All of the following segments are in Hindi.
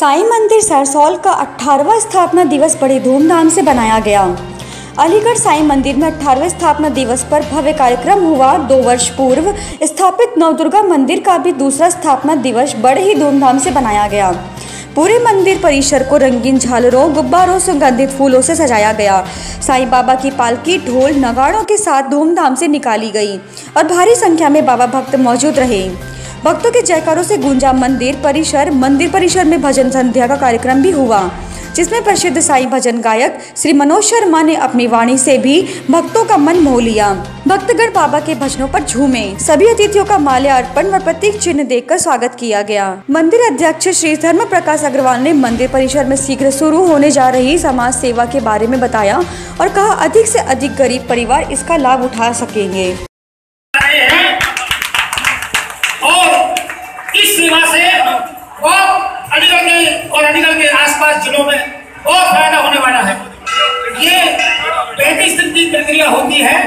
साईं मंदिर सरसौल का 18वां स्थापना दिवस बड़े धूमधाम से बनाया गया। अलीगढ़ साईं मंदिर में 18वें स्थापना दिवस पर भव्य कार्यक्रम हुआ। दो वर्ष पूर्व स्थापित नवदुर्गा मंदिर का भी दूसरा स्थापना दिवस बड़े ही धूमधाम से बनाया गया। पूरे मंदिर परिसर को रंगीन झालरों, गुब्बारों सुगंधित फूलों से सजाया गया। साईं बाबा की पालकी, ढोल, नगाड़ों के साथ धूमधाम से निकाली गई और भारी संख्या में बाबा भक्त मौजूद रहे। भक्तों के जयकारों से गूंजा मंदिर परिसर मंदिर परिसर में भजन संध्या का कार्यक्रम भी हुआ, जिसमें प्रसिद्ध साई भजन गायक श्री मनोज शर्मा ने अपनी वाणी से भी भक्तों का मन मोह लिया। भक्तगढ़ बाबा के भजनों पर झूमे। सभी अतिथियों का माल्यार्पण व प्रतीक चिन्ह देकर स्वागत किया गया। मंदिर अध्यक्ष श्री धर्म प्रकाश अग्रवाल ने मंदिर परिसर में शीघ्र शुरू होने जा रही समाज सेवा के बारे में बताया और कहा, अधिक से अधिक गरीब परिवार इसका लाभ उठा सकेंगे इस सेवा से बहुत अलीगढ़ के और अलीगढ़ के आसपास जिलों में बहुत फ़ायदा होने वाला है। ये पैंतीस दिन की प्रक्रिया होती है,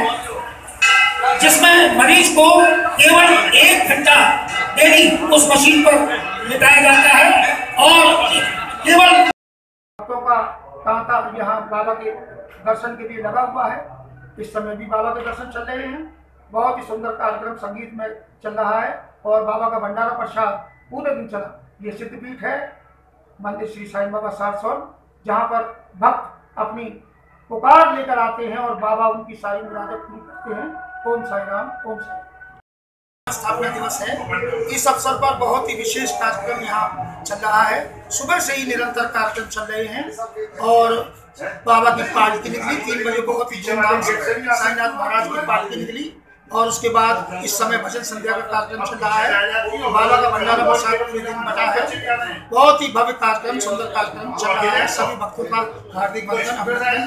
जिसमें मरीज़ को केवल एक घंटा डेली उस मशीन पर लिटाया जाता है और केवल का तांता यहाँ बाबा के दर्शन के लिए लगा हुआ है। इस समय भी बाबा के दर्शन चल रहे हैं। बहुत ही सुंदर कार्यक्रम संगीत में चल रहा है और बाबा का भंडारा प्रसाद पूरे दिन चला। ये सिद्धपीठ है, मंदिर श्री साईं बाबा सारसौल जहाँ पर भक्त अपनी पुकार लेकर आते हैं और बाबा उनकी सारी मुरादें पूरी करते हैं। ओम साई राम ओम साई स्थापना दिवस है। इस अवसर पर बहुत ही विशेष कार्यक्रम यहाँ चल रहा है। सुबह से ही निरंतर कार्यक्रम चल रहे हैं और बाबा की पालकी निकली, तीन बजे बहुत ही धूमधाम से साईनाथ महाराज की पालकी निकली। और उसके बाद इस समय भजन संध्या का कार्यक्रम चल रहा है। बाबा का भंडारा प्रसाद पूरे दिन बना है। बहुत ही भव्य कार्यक्रम, सुंदर कार्यक्रम चल रहा है। सभी भक्तों का हार्दिक अभिनंदन।